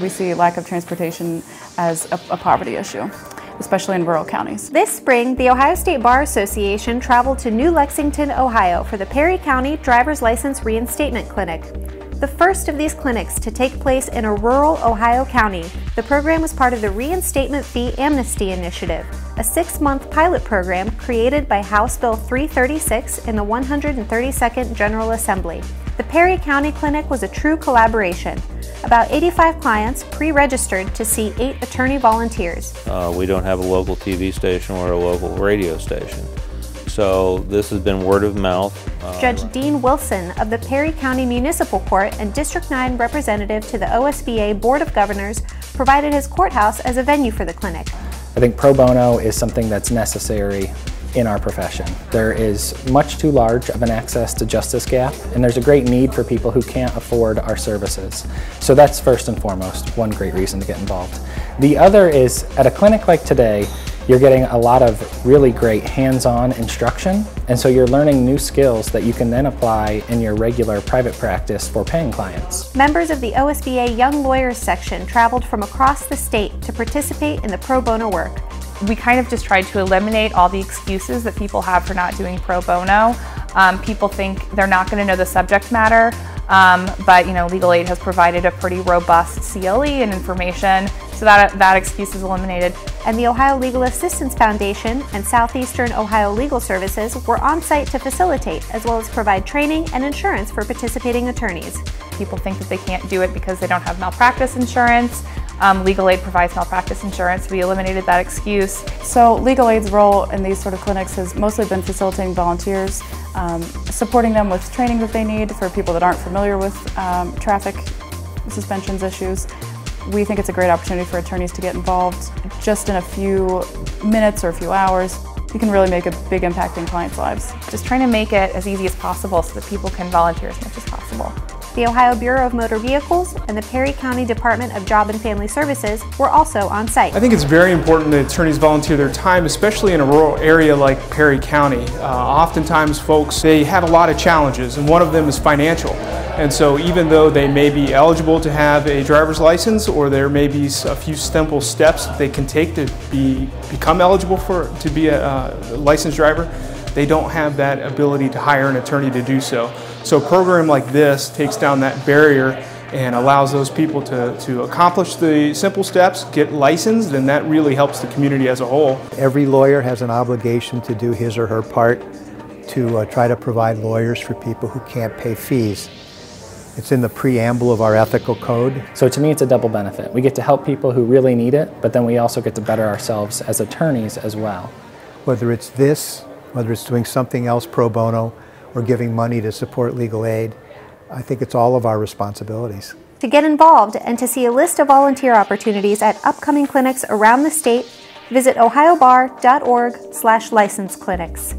We see lack of transportation as a, a poverty issue especially in rural counties. This spring, the Ohio State Bar Association traveled to New Lexington, Ohio for the Perry County Driver's License Reinstatement Clinic. The first of these clinics to take place in a rural Ohio county, the program was part of the Reinstatement Fee Amnesty Initiative, a six month pilot program created by House Bill 336 in the 132nd General Assembly. The Perry County Clinic was a true collaboration. About 85 clients pre registered to see eight attorney volunteers. Uh, we don't have a local TV station or a local radio station. So this has been word of mouth. Uh, Judge Dean Wilson of the Perry County Municipal Court and District 9 representative to the OSBA Board of Governors provided his courthouse as a venue for the clinic. I think pro bono is something that's necessary in our profession. There is much too large of an access to justice gap, and there's a great need for people who can't afford our services. So that's first and foremost one great reason to get involved. The other is at a clinic like today, you're getting a lot of really great hands-on instruction, and so you're learning new skills that you can then apply in your regular private practice for paying clients. Members of the OSBA Young Lawyers section traveled from across the state to participate in the pro bono work. We kind of just tried to eliminate all the excuses that people have for not doing pro bono. Um, people think they're not going to know the subject matter, um, but you know, legal aid has provided a pretty robust CLE and information so that, that excuse is eliminated. And the Ohio Legal Assistance Foundation and Southeastern Ohio Legal Services were on site to facilitate, as well as provide training and insurance for participating attorneys. People think that they can't do it because they don't have malpractice insurance. Um, legal aid provides malpractice insurance. We eliminated that excuse. So legal aid's role in these sort of clinics has mostly been facilitating volunteers, um, supporting them with training that they need for people that aren't familiar with um, traffic suspensions issues, we think it's a great opportunity for attorneys to get involved just in a few minutes or a few hours. You can really make a big impact in clients' lives. Just trying to make it as easy as possible so that people can volunteer as much as possible. The Ohio Bureau of Motor Vehicles and the Perry County Department of Job and Family Services were also on site. I think it's very important that attorneys volunteer their time, especially in a rural area like Perry County. Uh, oftentimes folks, they have a lot of challenges and one of them is financial. And so even though they may be eligible to have a driver's license or there may be a few simple steps that they can take to be, become eligible for, to be a, a licensed driver, they don't have that ability to hire an attorney to do so. So a program like this takes down that barrier and allows those people to, to accomplish the simple steps, get licensed, and that really helps the community as a whole. Every lawyer has an obligation to do his or her part to uh, try to provide lawyers for people who can't pay fees. It's in the preamble of our ethical code. So to me, it's a double benefit. We get to help people who really need it, but then we also get to better ourselves as attorneys as well. Whether it's this, whether it's doing something else pro bono, or giving money to support legal aid. I think it's all of our responsibilities. To get involved and to see a list of volunteer opportunities at upcoming clinics around the state, visit ohiobar.org slash license clinics.